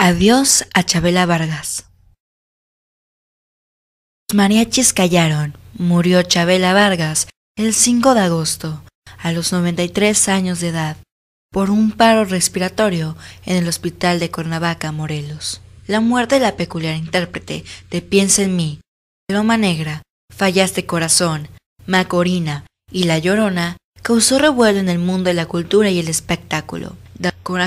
Adiós a Chabela Vargas. Los mariachis callaron. Murió Chabela Vargas el 5 de agosto, a los 93 años de edad, por un paro respiratorio en el hospital de Cuernavaca, Morelos. La muerte de la peculiar intérprete de Piensa en mí, Loma Negra, Fallaste Corazón, Macorina y La Llorona causó revuelo en el mundo de la cultura y el espectáculo.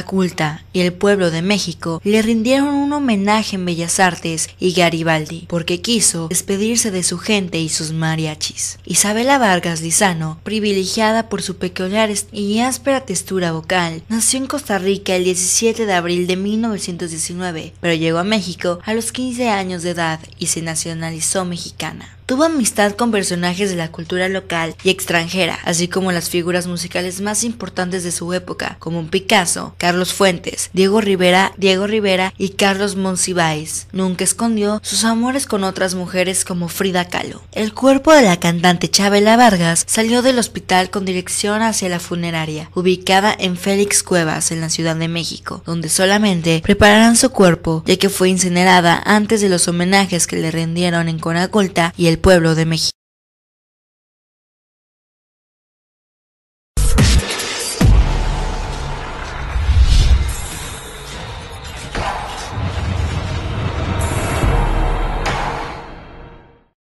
Culta y el pueblo de México le rindieron un homenaje en Bellas Artes y Garibaldi, porque quiso despedirse de su gente y sus mariachis. Isabela Vargas Lizano, privilegiada por su peculiar y áspera textura vocal, nació en Costa Rica el 17 de abril de 1919, pero llegó a México a los 15 años de edad y se nacionalizó mexicana. Tuvo amistad con personajes de la cultura local y extranjera, así como las figuras musicales más importantes de su época, como Picasso, Carlos Fuentes, Diego Rivera, Diego Rivera y Carlos Monsiváis. Nunca escondió sus amores con otras mujeres como Frida Kahlo. El cuerpo de la cantante Chabela Vargas salió del hospital con dirección hacia la funeraria, ubicada en Félix Cuevas, en la Ciudad de México, donde solamente prepararán su cuerpo, ya que fue incinerada antes de los homenajes que le rindieron en Conaculta y el pueblo de México.